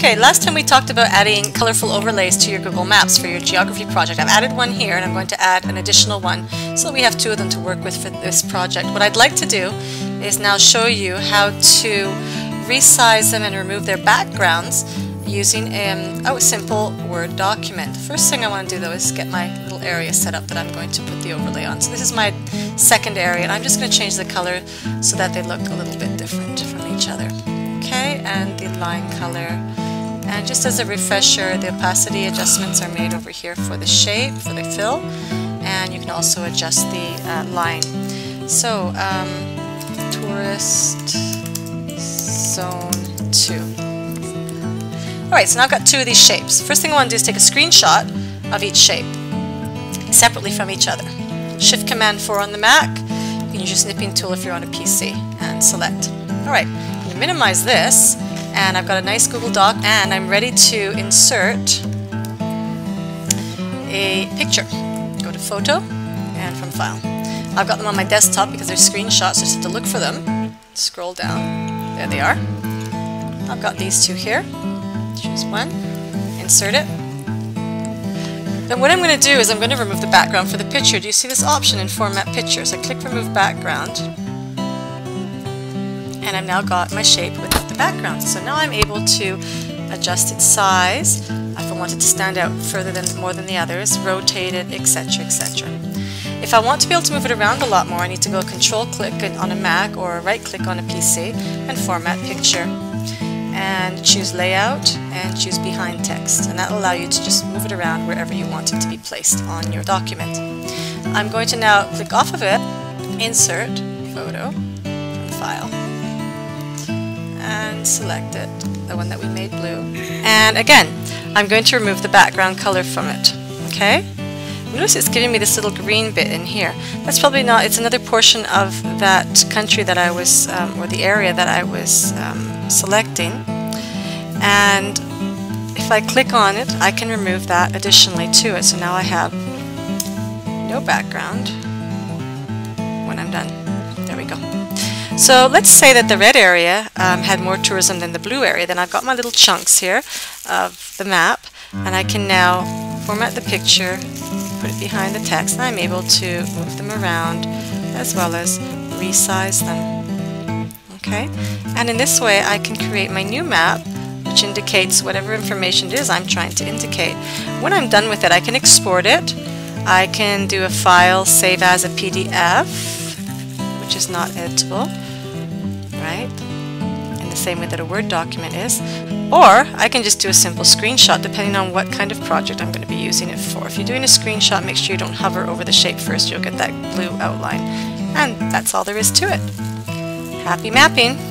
Okay, last time we talked about adding colorful overlays to your Google Maps for your geography project. I've added one here and I'm going to add an additional one so we have two of them to work with for this project. What I'd like to do is now show you how to resize them and remove their backgrounds using um, oh, a simple Word document. First thing I want to do though is get my little area set up that I'm going to put the overlay on. So this is my second area and I'm just going to change the color so that they look a little bit different from each other. Okay, and the line color. And just as a refresher, the opacity adjustments are made over here for the shape, for the fill, and you can also adjust the uh, line. So, um, tourist zone 2. Alright, so now I've got two of these shapes. First thing I want to do is take a screenshot of each shape, separately from each other. Shift Command 4 on the Mac, you can use your snipping tool if you're on a PC, and select. Alright, minimize this and I've got a nice Google Doc and I'm ready to insert a picture. Go to Photo and from File. I've got them on my desktop because they're screenshots, so just have to look for them. Scroll down. There they are. I've got these two here. Choose one, insert it. Then what I'm going to do is I'm going to remove the background for the picture. Do you see this option in Format Pictures? I click Remove Background and I've now got my shape with background. So now I'm able to adjust its size if I want it to stand out further than more than the others, rotate it, etc, etc. If I want to be able to move it around a lot more, I need to go control click on a Mac or right click on a PC and format picture and choose layout and choose behind text and that will allow you to just move it around wherever you want it to be placed on your document. I'm going to now click off of it, insert, photo, from file, and select it, the one that we made blue. And again, I'm going to remove the background color from it. Okay? Notice it's giving me this little green bit in here. That's probably not, it's another portion of that country that I was, um, or the area that I was um, selecting. And if I click on it, I can remove that additionally to it. So now I have no background when I'm done. There we go. So let's say that the red area um, had more tourism than the blue area. Then I've got my little chunks here of the map and I can now format the picture, put it behind the text, and I'm able to move them around as well as resize them. Okay, and in this way I can create my new map which indicates whatever information it is I'm trying to indicate. When I'm done with it I can export it. I can do a file, save as a PDF, which is not editable right? In the same way that a Word document is. Or I can just do a simple screenshot depending on what kind of project I'm going to be using it for. If you're doing a screenshot, make sure you don't hover over the shape first. You'll get that blue outline. And that's all there is to it. Happy mapping!